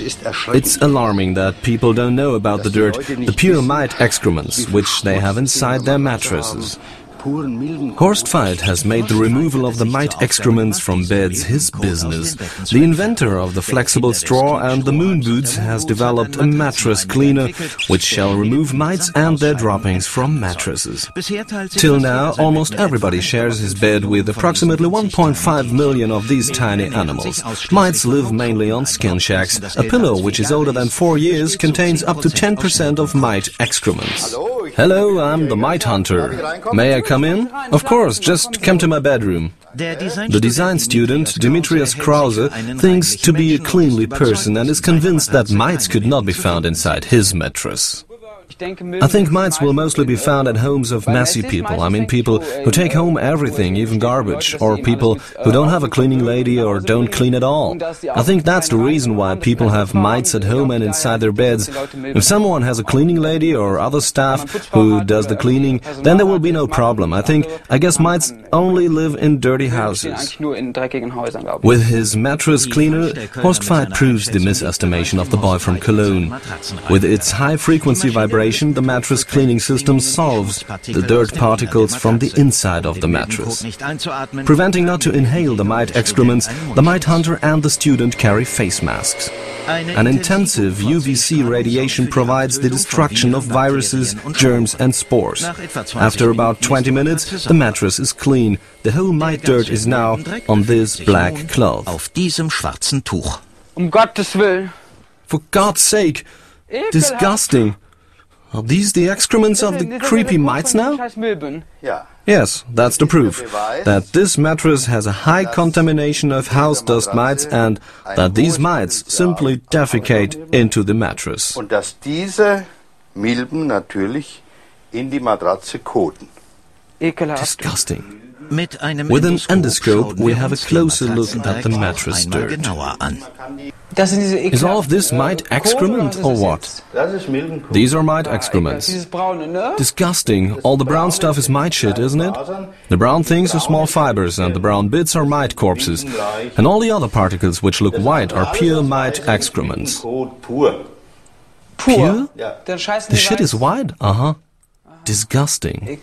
It's alarming that people don't know about the dirt, the pure mite excrements, which they have inside their mattresses. Horst Veit has made the removal of the mite excrements from beds his business. The inventor of the flexible straw and the moon boots has developed a mattress cleaner which shall remove mites and their droppings from mattresses. Till now, almost everybody shares his bed with approximately 1.5 million of these tiny animals. Mites live mainly on skin shacks. A pillow which is older than four years contains up to 10% of mite excrements. Hello, I'm the mite hunter. May I come in? Of course, just come to my bedroom. The design student, Dimitrios Krause, thinks to be a cleanly person and is convinced that mites could not be found inside his mattress. I think mites will mostly be found at homes of messy people. I mean people who take home everything, even garbage, or people who don't have a cleaning lady or don't clean at all. I think that's the reason why people have mites at home and inside their beds. If someone has a cleaning lady or other staff who does the cleaning, then there will be no problem. I think, I guess mites only live in dirty houses. With his mattress cleaner, Horst Veit proves the misestimation of the boy from Cologne. With its high-frequency vibration, the mattress cleaning system solves the dirt particles from the inside of the mattress. Preventing not to inhale the mite excrements, the mite hunter and the student carry face masks. An intensive UVC radiation provides the destruction of viruses, germs and spores. After about 20 minutes, the mattress is clean. The whole mite dirt is now on this black cloth. Um Gottes Willen. For God's sake! Disgusting! Are these the excrements of the creepy mites now? Yes, that's the proof. That this mattress has a high contamination of house dust mites and that these mites simply defecate into the mattress. Und dass diese Milben natürlich in die Matratze koten. Disgusting. With an endoscope, we have a closer look at the mattress dirt. Das sind diese Is all of this mite excrement or what? Das ist Milbenkot. These are mite excrements. Dieses braune, ne? Disgusting. All the brown stuff is mite shit, isn't it? The brown things are small fibers and the brown bits are mite corpses. And all the other particles which look white are pure mite excrements. Pure? Ja. Dann scheißen The shit is white? Uh-huh. Disgusting.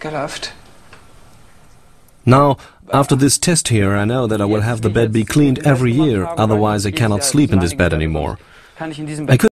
Now, after this test here, I know that I will have the bed be cleaned every year, otherwise I cannot sleep in this bed anymore. I could